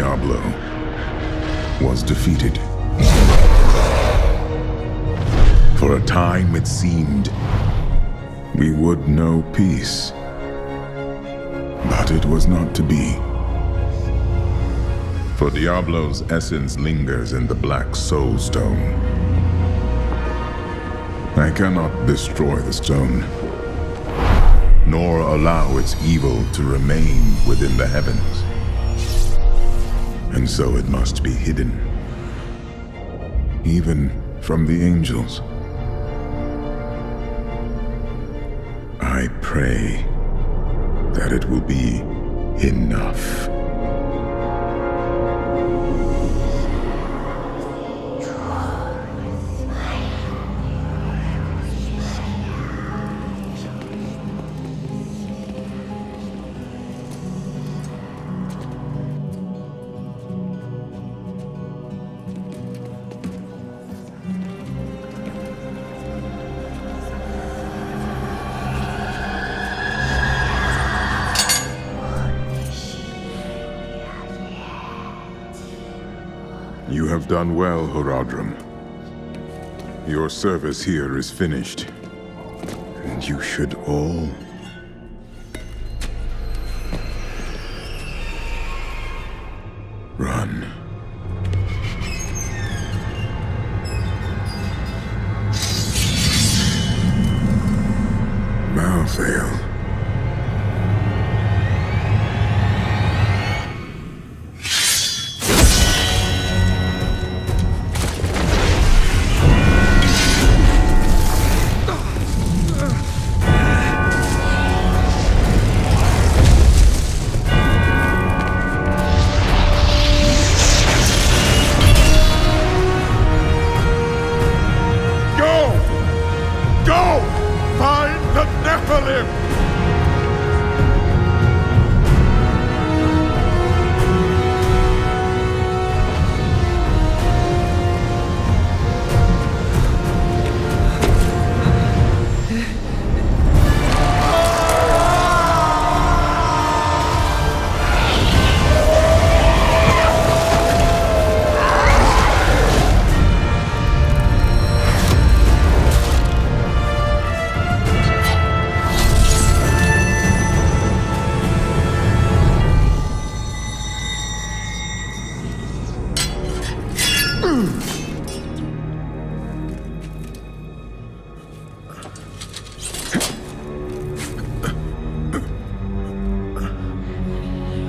Diablo was defeated. For a time it seemed we would know peace. But it was not to be. For Diablo's essence lingers in the Black Soul Stone. I cannot destroy the stone, nor allow its evil to remain within the heavens. And so it must be hidden, even from the angels. I pray that it will be enough. You have done well, Horadrim. Your service here is finished. And you should all... Run. him!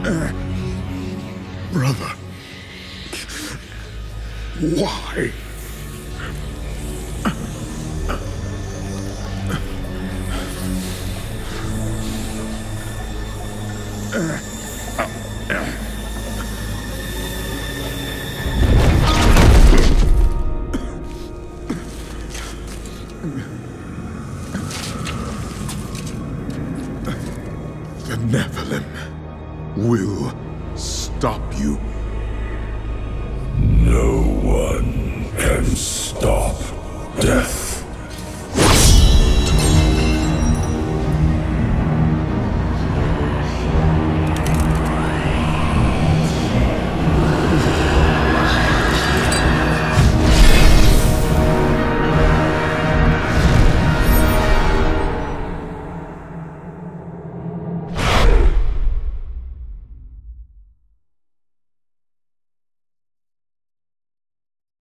Brother. Why? The Nephalem will stop you. No one can stop death.